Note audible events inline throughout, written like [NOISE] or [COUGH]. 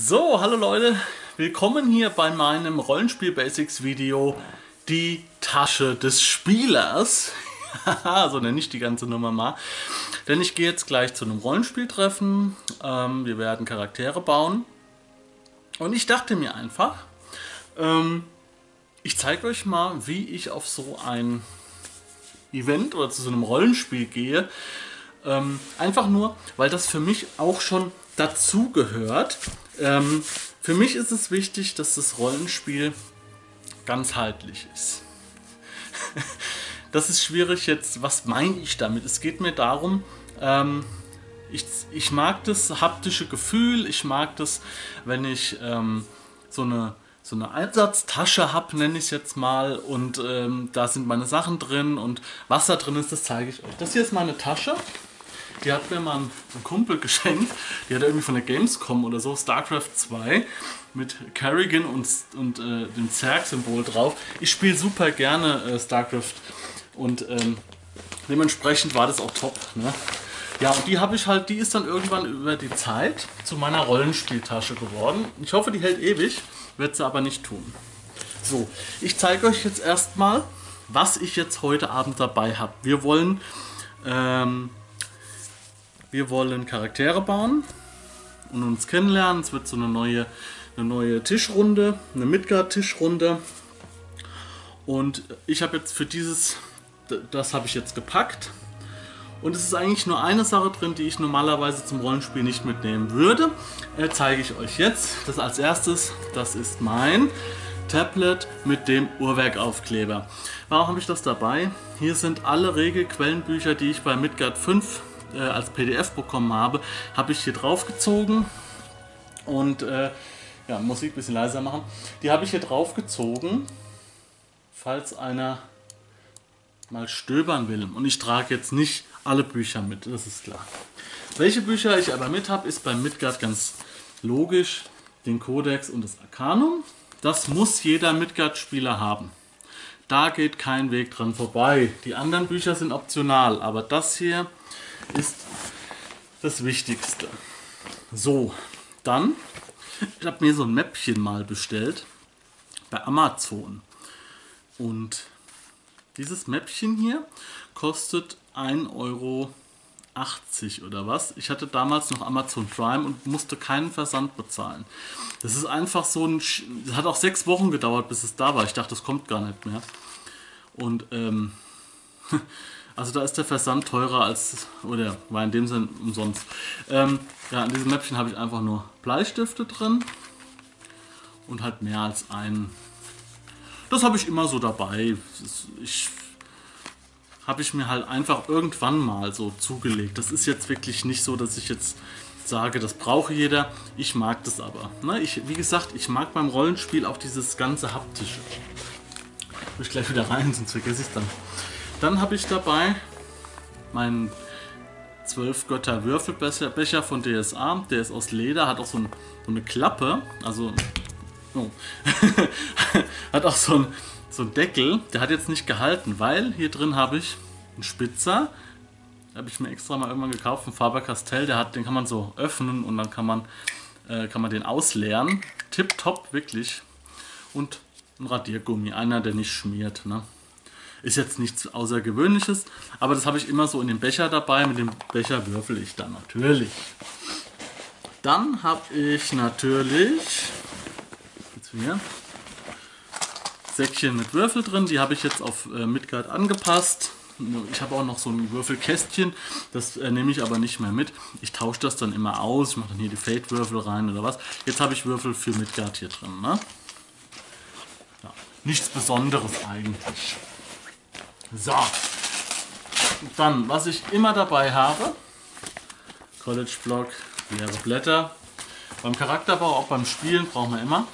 So, hallo Leute, willkommen hier bei meinem Rollenspiel Basics Video, die Tasche des Spielers. [LAUGHS] so nenne ich die ganze Nummer mal. Denn ich gehe jetzt gleich zu einem Rollenspieltreffen. Ähm, wir werden Charaktere bauen. Und ich dachte mir einfach, ähm, ich zeige euch mal, wie ich auf so ein Event oder zu so einem Rollenspiel gehe. Ähm, einfach nur, weil das für mich auch schon dazu gehört. Ähm, für mich ist es wichtig, dass das Rollenspiel ganzheitlich ist. [LAUGHS] das ist schwierig jetzt, was meine ich damit? Es geht mir darum, ähm, ich, ich mag das haptische Gefühl, ich mag das, wenn ich ähm, so eine so eine Einsatztasche habe, nenne ich es jetzt mal, und ähm, da sind meine Sachen drin und was da drin ist, das zeige ich euch. Das hier ist meine Tasche. Die hat mir mal ein, Kumpel [LAUGHS] geschenkt. Die hat irgendwie von der Gamescom oder so, StarCraft 2 mit Kerrigan und, und äh, dem Zerg-Symbol drauf. Ich spiele super gerne äh, StarCraft und ähm, dementsprechend war das auch top. Ne? Ja, und die habe ich halt, die ist dann irgendwann über die Zeit zu meiner Rollenspieltasche geworden. Ich hoffe, die hält ewig, wird sie aber nicht tun. So, ich zeige euch jetzt erstmal, was ich jetzt heute Abend dabei habe. Wir wollen, ähm, wir wollen Charaktere bauen und uns kennenlernen. Es wird so eine neue, eine neue Tischrunde, eine Midgard-Tischrunde. Und ich habe jetzt für dieses, das habe ich jetzt gepackt. Und es ist eigentlich nur eine Sache drin, die ich normalerweise zum Rollenspiel nicht mitnehmen würde. Äh, zeige ich euch jetzt. Das als erstes, das ist mein Tablet mit dem Uhrwerkaufkleber. Warum habe ich das dabei? Hier sind alle Regelquellenbücher, die ich bei Midgard 5 äh, als PDF bekommen habe, habe ich hier drauf gezogen. Und äh, ja, Musik ein bisschen leiser machen. Die habe ich hier drauf gezogen, falls einer mal stöbern will. Und ich trage jetzt nicht alle Bücher mit, das ist klar. Welche Bücher ich aber mit habe, ist beim Midgard ganz logisch. Den Codex und das Arcanum. Das muss jeder Midgard-Spieler haben. Da geht kein Weg dran vorbei. Die anderen Bücher sind optional, aber das hier ist das Wichtigste. So, dann, ich habe mir so ein Mäppchen mal bestellt bei Amazon. Und dieses Mäppchen hier kostet 1,80 Euro oder was. Ich hatte damals noch Amazon Prime und musste keinen Versand bezahlen. Das ist einfach so ein. Es hat auch sechs Wochen gedauert, bis es da war. Ich dachte, das kommt gar nicht mehr. Und ähm, [LAUGHS] also da ist der Versand teurer als, oder war in dem Sinn umsonst. Ähm, ja, in diesem Mäppchen habe ich einfach nur Bleistifte drin und halt mehr als einen. Das habe ich immer so dabei. Ich habe ich mir halt einfach irgendwann mal so zugelegt. Das ist jetzt wirklich nicht so, dass ich jetzt sage, das brauche jeder. Ich mag das aber. Ne? Ich, wie gesagt, ich mag beim Rollenspiel auch dieses ganze haptische. Ich gleich wieder rein, sonst vergesse ich es dann. Dann habe ich dabei meinen 12 Götter Würfelbecher von DSA. Der ist aus Leder, hat auch so, ein, so eine Klappe. Also, oh. [LAUGHS] hat auch so ein, so Deckel, der hat jetzt nicht gehalten, weil hier drin habe ich einen Spitzer. Habe ich mir extra mal irgendwann gekauft, von Faber Castell. Der hat, den kann man so öffnen und dann kann man, äh, kann man den ausleeren. Tipptopp, wirklich. Und ein Radiergummi, einer, der nicht schmiert. Ne? Ist jetzt nichts Außergewöhnliches, aber das habe ich immer so in dem Becher dabei. Mit dem Becher würfel ich dann natürlich. Dann habe ich natürlich hier, Säckchen mit Würfel drin. Die habe ich jetzt auf äh, Midgard angepasst. Ich habe auch noch so ein Würfelkästchen, das äh, nehme ich aber nicht mehr mit. Ich tausche das dann immer aus, ich mache dann hier die Fade-Würfel rein oder was. Jetzt habe ich Würfel für Midgard hier drin. Ne? Ja, nichts Besonderes eigentlich. So. Dann, was ich immer dabei habe, College Block, leere Blätter. Beim Charakterbau, auch beim Spielen brauchen wir immer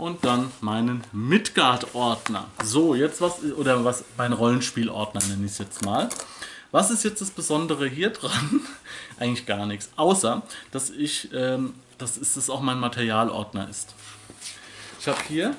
und dann meinen Midgard-Ordner. So, jetzt was, oder was, mein Rollenspiel-Ordner nenne ich es jetzt mal. Was ist jetzt das Besondere hier dran? [LAUGHS] Eigentlich gar nichts. Außer, dass ich, ähm, ist es auch mein Materialordner ist. Ich habe hier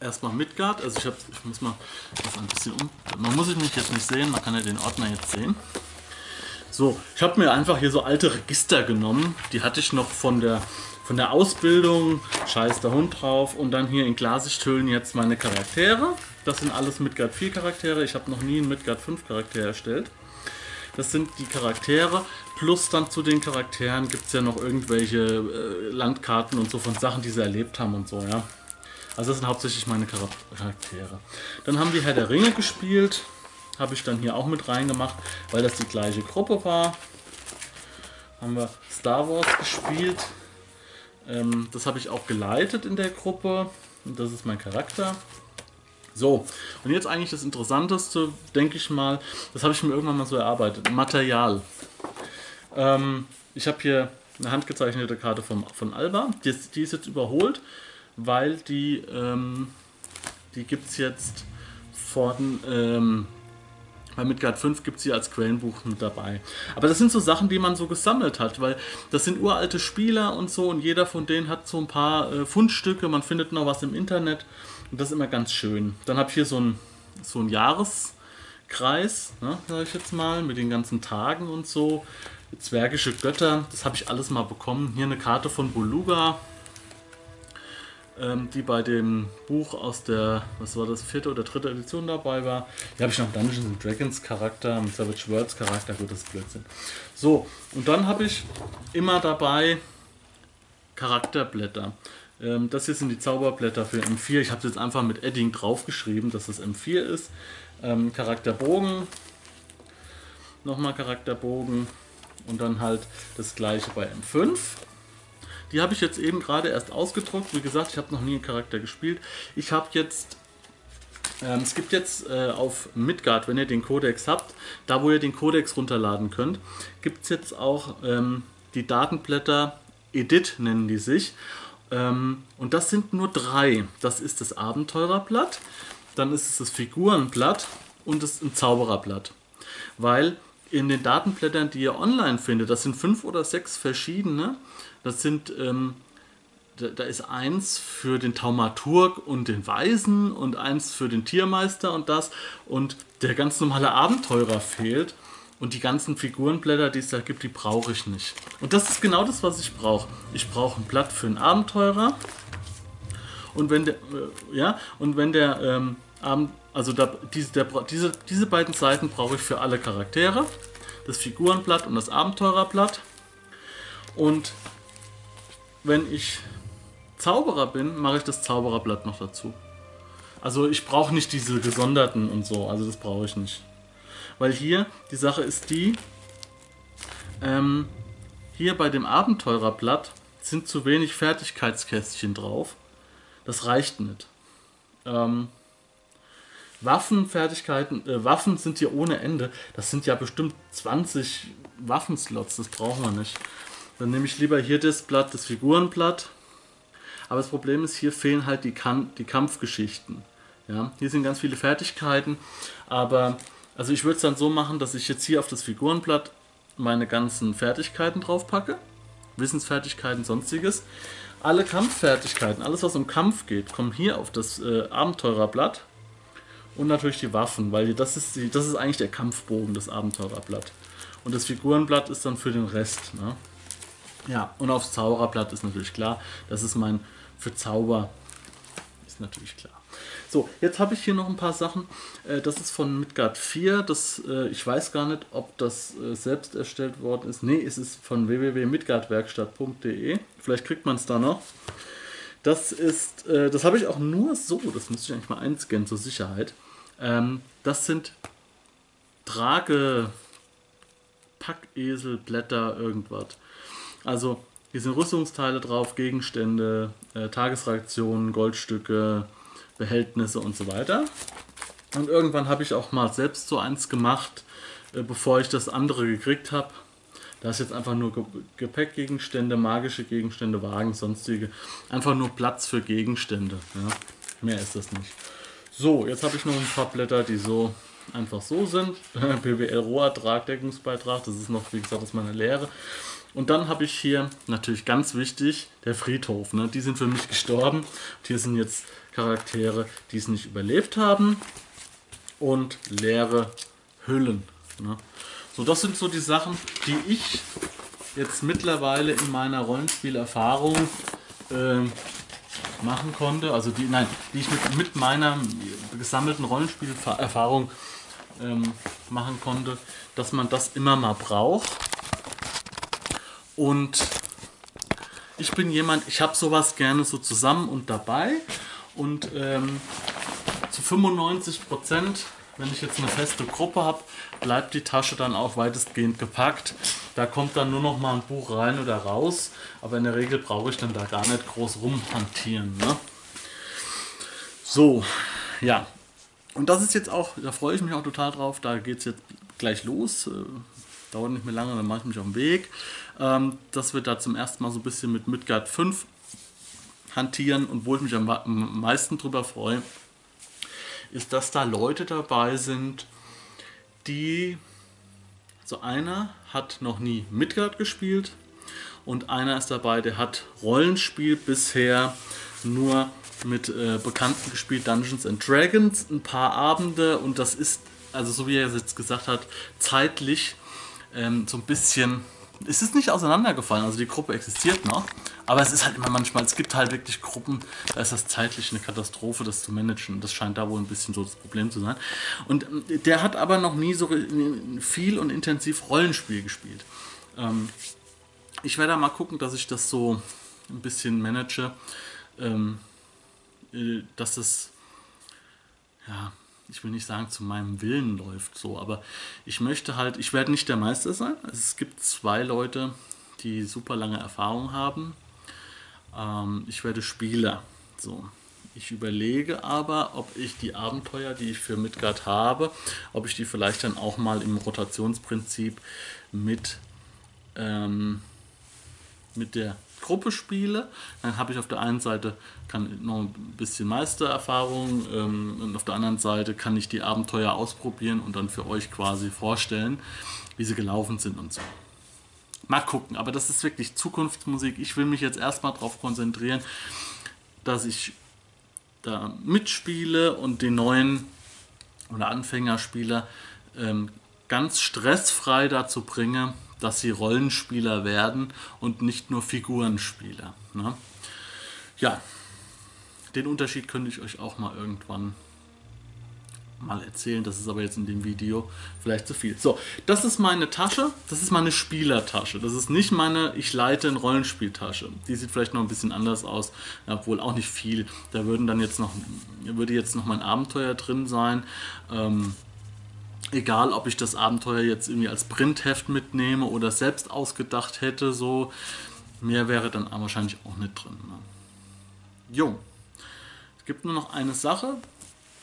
erstmal Midgard, also ich habe, ich muss mal das ein bisschen um, man muss ich mich jetzt nicht sehen, man kann ja den Ordner jetzt sehen. So, ich habe mir einfach hier so alte Register genommen. Die hatte ich noch von der, von der Ausbildung. Scheiß der Hund drauf. Und dann hier in Glasichthüllen jetzt meine Charaktere. Das sind alles Midgard 4 Charaktere. Ich habe noch nie einen Midgard 5 Charakter erstellt. Das sind die Charaktere. Plus dann zu den Charakteren gibt es ja noch irgendwelche äh, Landkarten und so von Sachen, die sie erlebt haben und so, ja. Also das sind hauptsächlich meine Charaktere. Dann haben wir Herr der Ringe gespielt. Habe ich dann hier auch mit reingemacht, weil das die gleiche Gruppe war. Haben wir Star Wars gespielt. Ähm, das habe ich auch geleitet in der Gruppe. Und das ist mein Charakter. So, und jetzt eigentlich das Interessanteste, denke ich mal, das habe ich mir irgendwann mal so erarbeitet. Material. Ähm, ich habe hier eine handgezeichnete Karte vom, von Alba. Die, die ist jetzt überholt, weil die, ähm, die gibt es jetzt von, ähm, bei Midgard 5 gibt es sie als Quellenbuch mit dabei. Aber das sind so Sachen, die man so gesammelt hat, weil das sind uralte Spieler und so und jeder von denen hat so ein paar äh, Fundstücke, man findet noch was im Internet und das ist immer ganz schön. Dann habe ich hier so ein, so ein Jahreskreis, ne, sage ich jetzt mal, mit den ganzen Tagen und so. Zwergische Götter, das habe ich alles mal bekommen. Hier eine Karte von Boluga, ähm, die bei dem Buch aus der, was war das, vierte oder dritte Edition dabei war. Hier habe ich noch Dungeons Dragons Charakter, Savage Worlds Charakter, gut, das ist Blödsinn. So, und dann habe ich immer dabei Charakterblätter. Ähm, das hier sind die Zauberblätter für M4. Ich habe es jetzt einfach mit Edding draufgeschrieben, dass das M4 ist. Ähm, Charakterbogen, nochmal Charakterbogen und dann halt das gleiche bei M5. Die habe ich jetzt eben gerade erst ausgedruckt. Wie gesagt, ich habe noch nie einen Charakter gespielt. Ich habe jetzt ähm, es gibt jetzt äh, auf Midgard, wenn ihr den Codex habt, da wo ihr den Codex runterladen könnt, gibt es jetzt auch ähm, die Datenblätter Edit nennen die sich. Ähm, und das sind nur drei. Das ist das Abenteurerblatt, dann ist es das Figurenblatt und das ein Zaubererblatt. Weil in den Datenblättern, die ihr online findet, das sind fünf oder sechs verschiedene. Das sind, ähm, da, da, ist eins für den Taumaturg und den Weisen und eins für den Tiermeister und das. Und der ganz normale Abenteurer fehlt. Und die ganzen Figurenblätter, die es da gibt, die brauche ich nicht. Und das ist genau das, was ich brauche. Ich brauche ein Blatt für einen Abenteurer. Und wenn der, äh, ja, und wenn der, ähm, also da, diese, der, diese, diese beiden Seiten brauche ich für alle Charaktere. Das Figurenblatt und das Abenteurerblatt. Und wenn ich Zauberer bin, mache ich das Zaubererblatt noch dazu. Also ich brauche nicht diese gesonderten und so, also das brauche ich nicht. Weil hier, die Sache ist die, ähm, hier bei dem Abenteurerblatt sind zu wenig Fertigkeitskästchen drauf. Das reicht nicht. Ähm, Waffenfertigkeiten, äh, Waffen sind hier ohne Ende. Das sind ja bestimmt 20 Waffenslots, das brauchen wir nicht. Dann nehme ich lieber hier das Blatt, das Figurenblatt. Aber das Problem ist, hier fehlen halt die, Kam die Kampfgeschichten. Ja, hier sind ganz viele Fertigkeiten, aber also ich würde es dann so machen, dass ich jetzt hier auf das Figurenblatt meine ganzen Fertigkeiten drauf packe. Wissensfertigkeiten, sonstiges. Alle Kampffertigkeiten, alles was um Kampf geht, kommen hier auf das äh, Abenteurerblatt. Und natürlich die Waffen, weil das ist, die, das ist eigentlich der Kampfbogen, das Abenteurerblatt. Und das Figurenblatt ist dann für den Rest. Ne? Ja, und aufs Zaubererblatt ist natürlich klar, das ist mein für Zauber, ist natürlich klar. So, jetzt habe ich hier noch ein paar Sachen. Äh, das ist von Midgard 4. Das, äh, ich weiß gar nicht, ob das äh, selbst erstellt worden ist. Nee, es ist von www.midgardwerkstatt.de. Vielleicht kriegt man es da noch. Das ist, das habe ich auch nur so, das müsste ich eigentlich mal einscannen zur Sicherheit. Ähm, das sind Trage, Packesel, Blätter, irgendwas. Also hier sind Rüstungsteile drauf, Gegenstände, Tagesreaktionen, Goldstücke, Behältnisse und so weiter. Und irgendwann habe ich auch mal selbst so eins gemacht, äh, bevor ich das andere gekriegt habe. Da ist jetzt einfach nur Gepäckgegenstände, magische Gegenstände, Wagen, sonstige. Einfach nur Platz für Gegenstände. Ja. Mehr ist das nicht. So, jetzt habe ich noch ein paar Blätter, die so einfach so sind. [LAUGHS] BWL Rohertrag, Deckungsbeitrag, das ist noch, wie gesagt, aus meiner Lehre. Und dann habe ich hier natürlich ganz wichtig der Friedhof. Ne? Die sind für mich gestorben. Und hier sind jetzt Charaktere, die es nicht überlebt haben und leere Hüllen. Ne? So, das sind so die Sachen, die ich jetzt mittlerweile in meiner Rollenspielerfahrung äh, machen konnte. Also die, nein, die ich mit, mit meiner gesammelten Rollenspielerfahrung ähm, machen konnte, dass man das immer mal braucht. Und ich bin jemand, ich habe sowas gerne so zusammen und dabei. Und ähm, zu 95 Prozent, wenn ich jetzt eine feste Gruppe habe, bleibt die Tasche dann auch weitestgehend gepackt. Da kommt dann nur noch mal ein Buch rein oder raus. Aber in der Regel brauche ich dann da gar nicht groß rumhantieren. Ne? So, ja. Und das ist jetzt auch, da freue ich mich auch total drauf. Da geht es jetzt gleich los. Dauert nicht mehr lange, dann mache ich mich auf den Weg. Ähm, dass wir da zum ersten Mal so ein bisschen mit Midgard 5 hantieren und wo ich mich am meisten drüber freue, ist, dass da Leute dabei sind, die so einer hat noch nie Midgard gespielt und einer ist dabei, der hat Rollenspiel bisher nur mit äh, Bekannten gespielt, Dungeons and Dragons, ein paar Abende und das ist, also so wie er jetzt gesagt hat, zeitlich ähm, so ein bisschen es ist nicht auseinandergefallen, also die Gruppe existiert noch, aber es ist halt immer manchmal, es gibt halt wirklich Gruppen, da ist das zeitlich eine Katastrophe, das zu managen. Das scheint da wohl ein bisschen so das Problem zu sein. Und ähm, der hat aber noch nie so viel und intensiv Rollenspiel gespielt. Ähm, ich werde da mal gucken, dass ich das so ein bisschen manage, ähm, äh, dass es ja, ich will nicht sagen, zu meinem Willen läuft so, aber ich möchte halt, ich werde nicht der Meister sein. Es gibt zwei Leute, die super lange Erfahrung haben. Ähm, ich werde Spieler. So. Ich überlege aber, ob ich die Abenteuer, die ich für Midgard habe, ob ich die vielleicht dann auch mal im Rotationsprinzip mit, ähm, mit der Gruppe spiele, dann habe ich auf der einen Seite kann noch ein bisschen Meistererfahrung ähm, und auf der anderen Seite kann ich die Abenteuer ausprobieren und dann für euch quasi vorstellen, wie sie gelaufen sind und so. Mal gucken, aber das ist wirklich Zukunftsmusik. Ich will mich jetzt erstmal darauf konzentrieren, dass ich da mitspiele und den neuen oder Anfängerspieler ähm, ganz stressfrei dazu bringe, dass sie Rollenspieler werden und nicht nur Figurenspieler. Ne? Ja, den Unterschied könnte ich euch auch mal irgendwann mal erzählen. Das ist aber jetzt in dem Video vielleicht zu viel. So, das ist meine Tasche. Das ist meine Spielertasche. Das ist nicht meine Ich leite in Rollenspieltasche. Die sieht vielleicht noch ein bisschen anders aus, obwohl auch nicht viel. Da würden dann jetzt noch würde jetzt noch mein Abenteuer drin sein. Ähm, egal ob ich das Abenteuer jetzt irgendwie als Printheft mitnehme oder selbst ausgedacht hätte, so mehr wäre dann wahrscheinlich auch nicht drin. Ne? Jo, es gibt nur noch eine Sache,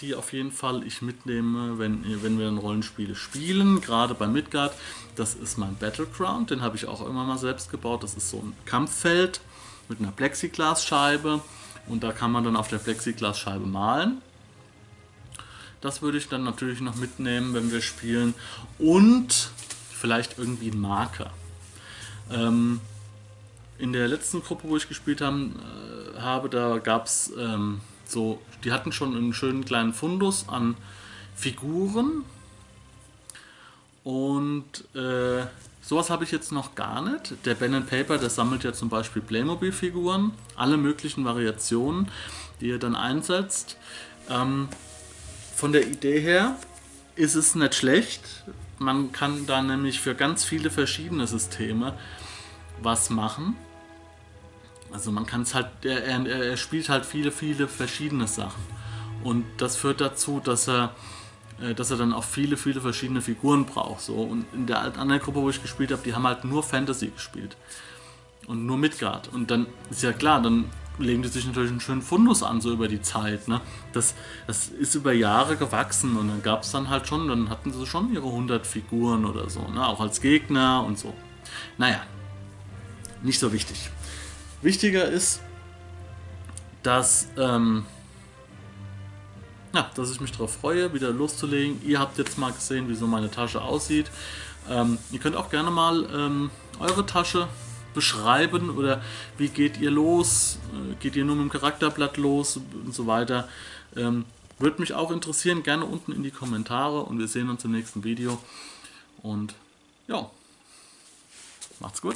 die auf jeden Fall ich mitnehme, wenn, wenn wir dann Rollenspiele spielen, gerade bei Midgard. Das ist mein Battleground, den habe ich auch immer mal selbst gebaut. Das ist so ein Kampffeld mit einer Plexiglasscheibe und da kann man dann auf der Plexiglasscheibe malen. Das würde ich dann natürlich noch mitnehmen, wenn wir spielen. Und vielleicht irgendwie ein Marker. Ähm, in der letzten Gruppe, wo ich gespielt haben, äh, habe, da gab es ähm, so, die hatten schon einen schönen kleinen Fundus an Figuren. Und äh, sowas habe ich jetzt noch gar nicht. Der Ben Paper, der sammelt ja zum Beispiel Playmobil-Figuren, alle möglichen Variationen, die er dann einsetzt. Ähm, von der Idee her ist es nicht schlecht. Man kann da nämlich für ganz viele verschiedene Systeme was machen. Also man kann es halt, er, er, er, spielt halt viele, viele verschiedene Sachen. Und das führt dazu, dass er, äh, dass er dann auch viele, viele verschiedene Figuren braucht. So. Und in der anderen Gruppe, wo ich gespielt habe, die haben halt nur Fantasy gespielt. Und nur Midgard. Und dann ist ja klar, dann legen die sich natürlich einen schönen Fundus an, so über die Zeit. Ne? Das, das ist über Jahre gewachsen und dann gab es dann halt schon, dann hatten sie schon ihre 100 Figuren oder so, ne? auch als Gegner und so. Naja, nicht so wichtig. Wichtiger ist, dass, ähm, ja, dass ich mich darauf freue, wieder loszulegen. Ihr habt jetzt mal gesehen, wie so meine Tasche aussieht. Ähm, ihr könnt auch gerne mal ähm, eure Tasche beschreiben oder wie geht ihr los? Äh, geht ihr nur mit dem Charakterblatt los und so weiter? Ähm, Würde mich auch interessieren, gerne unten in die Kommentare und wir sehen uns im nächsten Video und Ja, macht's gut.